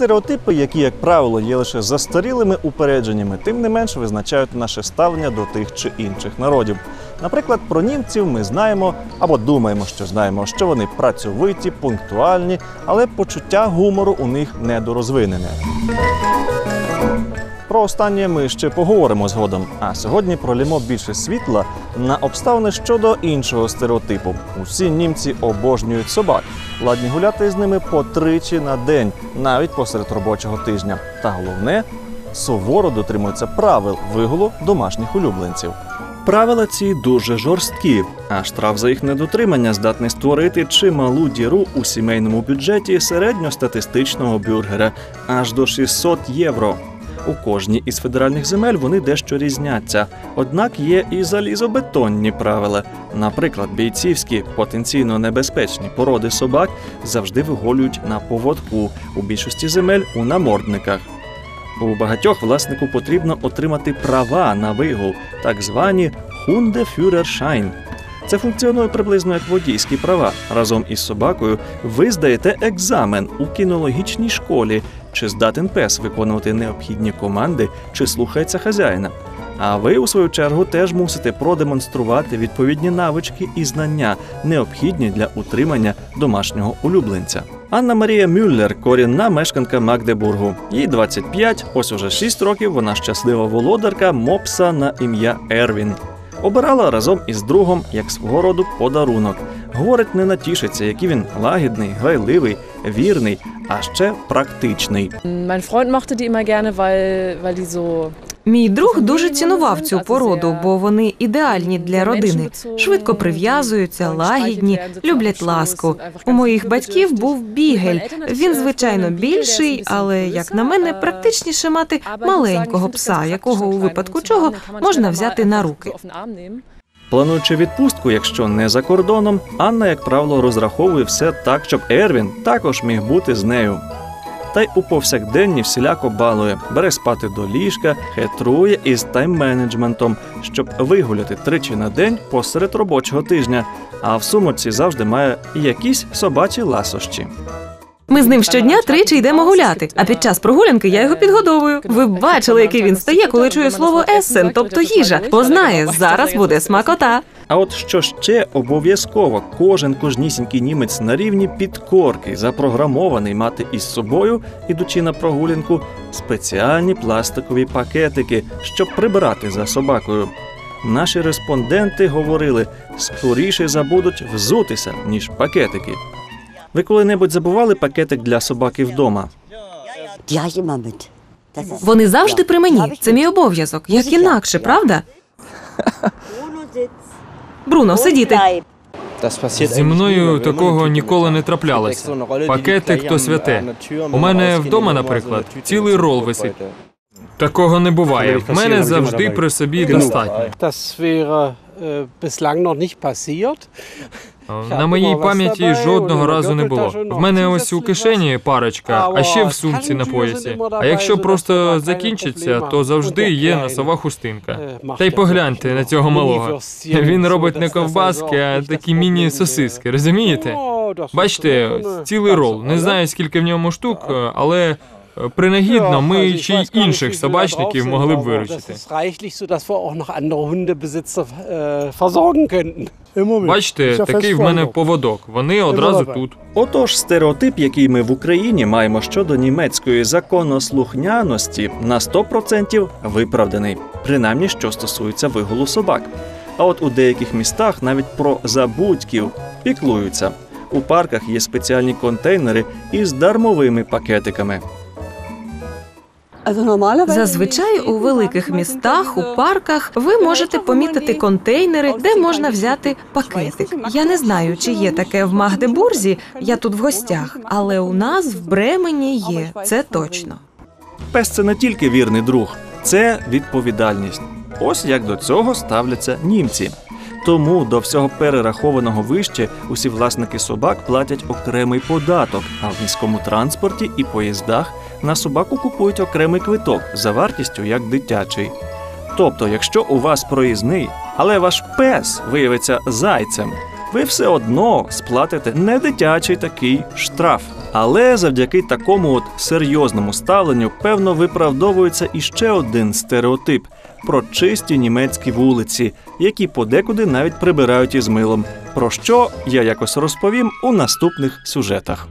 Стереотипи, які, як правило, є лише застарілими упередженнями, тим не менш визначають наше ставлення до тих чи інших народів. Наприклад, про німців ми знаємо або думаємо, що знаємо, що вони працьовиті, пунктуальні, але почуття гумору у них недорозвинене. Про останнє ми ще поговоримо згодом. А сьогодні пролімо більше світла на обставини щодо іншого стереотипу. Усі німці обожнюють собак, ладні гуляти з ними по тричі на день, навіть посеред робочого тижня. Та головне суворо дотримуються правил вигулу домашніх улюбленців. Правила ці дуже жорсткі, а штраф за їх недотримання здатний створити чималу діру у сімейному бюджеті середньостатистичного бюргера аж до 600 євро. У кожній із федеральних земель вони дещо різняться. Однак є і залізобетонні правила. Наприклад, бійцівські потенційно небезпечні породи собак завжди виголюють на поводку, у більшості земель у намордниках. У багатьох власнику потрібно отримати права на вигул, так звані Hundeführerschein. Це функціонує приблизно як водійські права. Разом із собакою ви здаєте екзамен у кінологічній школі, чи здатен пес виконувати необхідні команди, чи слухається хазяїна. А ви, у свою чергу, теж мусите продемонструвати відповідні навички і знання, необхідні для утримання домашнього улюбленця. Анна Марія Мюллер корінна мешканка Магдебургу. Їй 25, ось уже 6 років вона щаслива володарка мопса на ім'я Ервін. Обирала разом із другом як свого роду подарунок. Говорить, не натішиться, який він лагідний, грайливий, вірний, а ще практичний. Mein Freund mochte die immer gerne, weil, weil die so Мій друг дуже цінував цю породу, бо вони ідеальні для родини. Швидко прив'язуються, лагідні, люблять ласку. У моїх батьків був бігель. Він звичайно більший, але як на мене, практичніше мати маленького пса, якого у випадку чого можна взяти на руки. Плануючи відпустку, якщо не за кордоном, Анна, як правило, розраховує все так, щоб Ервін також міг бути з нею. Та й у повсякденні всіляко балує, бере спати до ліжка, хитрує із тайм-менеджментом, щоб вигуляти тричі на день посеред робочого тижня, а в сумочці завжди має якісь собачі ласощі. Ми з ним щодня тричі йдемо гуляти. А під час прогулянки я його підгодовую. Ви б бачили, який він стає, коли чує слово есен, тобто їжа. Бо знає, зараз буде смакота. А от що ще обов'язково кожен кожнісінький німець на рівні підкорки запрограмований мати із собою, ідучи на прогулянку, спеціальні пластикові пакетики, щоб прибирати за собакою. Наші респонденти говорили, скоріше забудуть взутися, ніж пакетики. Ви коли-небудь забували пакетик для собаки вдома? Вони завжди при мені. Це мій обов'язок. Як інакше, правда? Бруно, сидіти. Зі мною такого ніколи не траплялося. Пакетик то святе. У мене вдома, наприклад, цілий рол висить. Такого не буває. В мене завжди при собі достатньо. Äh, bislang noch nicht passiert. На моїй пам'яті жодного разу не було. В мене ось у кишені парочка, а ще в сумці на поясі. А якщо просто закінчиться, то завжди є носова хустинка. Та й погляньте на цього малого. Він робить не ковбаски, а такі міні-сосиски, розумієте? Бачите, цілий рол. Не знаю, скільки в ньому штук, але е, принагідно ми ще й інших собачників могли б виручити. Äh. Бачите, такий в мене поводок. Вони одразу тут. Отож, стереотип, який ми в Україні маємо щодо німецької законослухняності, на 100% виправданий, принаймні що стосується вигулу собак. А от у деяких містах навіть про забудьків піклуються. У парках є спеціальні контейнери із дармовими пакетиками. Зазвичай у великих містах, у парках ви можете помітити контейнери, де можна взяти пакетик. Я не знаю, чи є таке в Магдебурзі. Я тут в гостях, але у нас в Бремені є. Це точно. Пес це не тільки вірний друг, це відповідальність. Ось як до цього ставляться німці. Тому до всього перерахованого вище усі власники собак платять окремий податок, а в міському транспорті і поїздах на собаку купують окремий квиток за вартістю як дитячий. Тобто, якщо у вас проїзний, але ваш пес виявиться зайцем, ви все одно сплатите не дитячий такий штраф. Але завдяки такому от серйозному ставленню, певно, виправдовується іще один стереотип про чисті німецькі вулиці, які подекуди навіть прибирають із милом. Про що я якось розповім у наступних сюжетах.